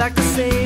like to say